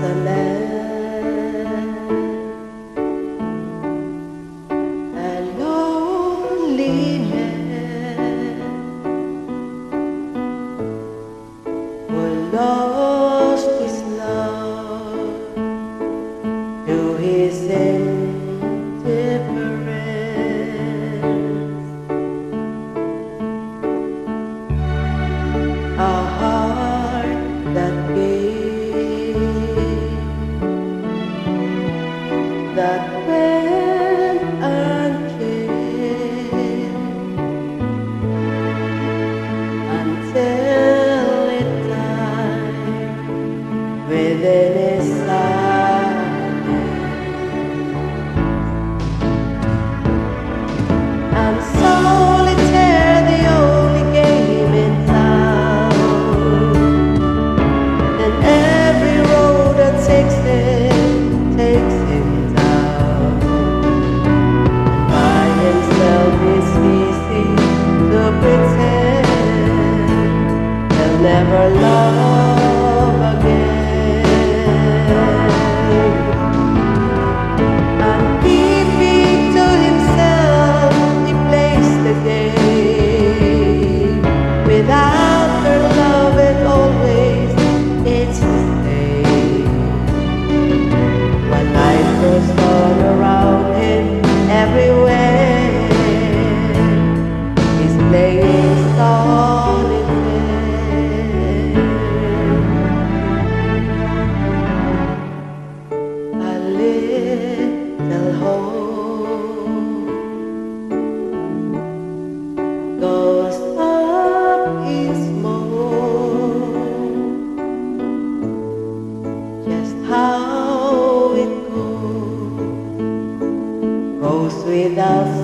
the land. A lonely man who lost his love to his enemy. Without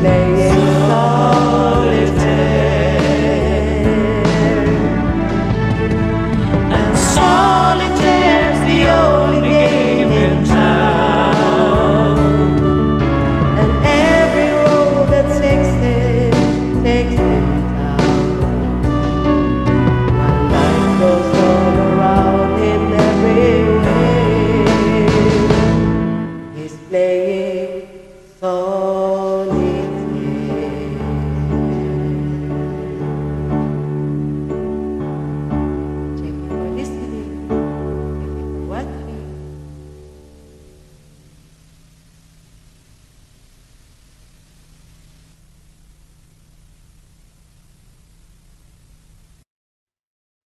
place.